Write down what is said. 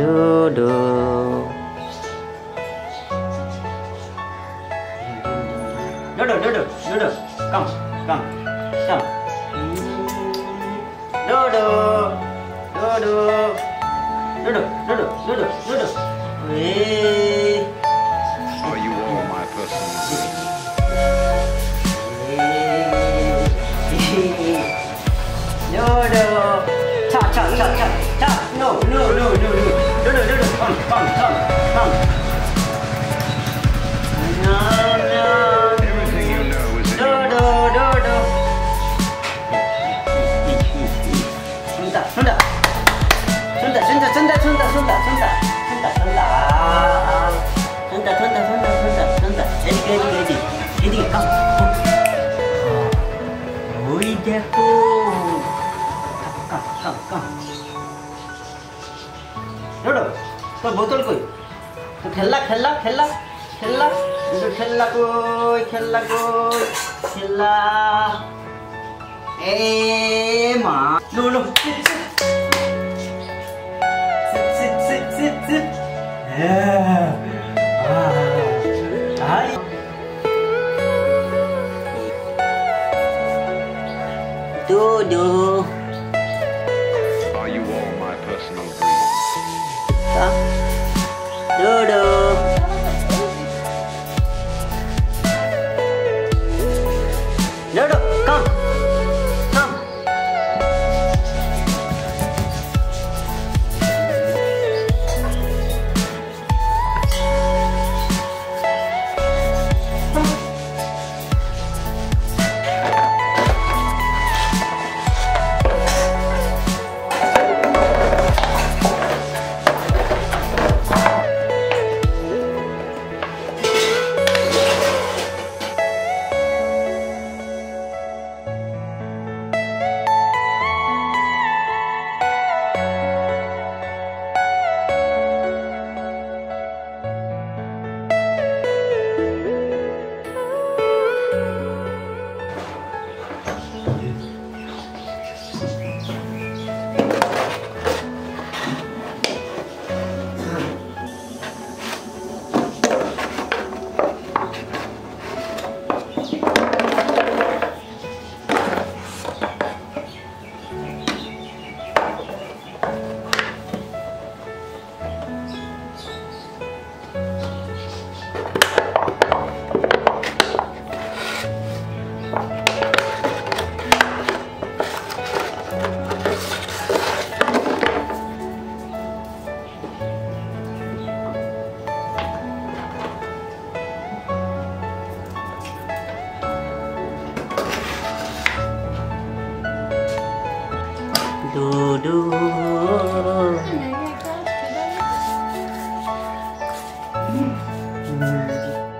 Duduk. Duduk, duduk, duduk. Come, come, come. Duduk, duduk, duduk, duduk, duduk, duduk. Wih, Are you all my personal wih. Duduk. Cha, cha, cha, cha, cha. No, no, no, no, no. Come, come, come, ನೋಡು ಸ್ವಲ್ಪ ಬೋತಲ್ಕೋಯ್ खेलला खेलला खेलला खेलला खेलला कोई तो खेलला तो कोई खेलला ए, माँ। लो लो। Sit sit sit sit sit 감사합니다. do.